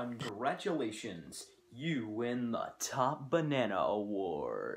Congratulations, you win the Top Banana Award.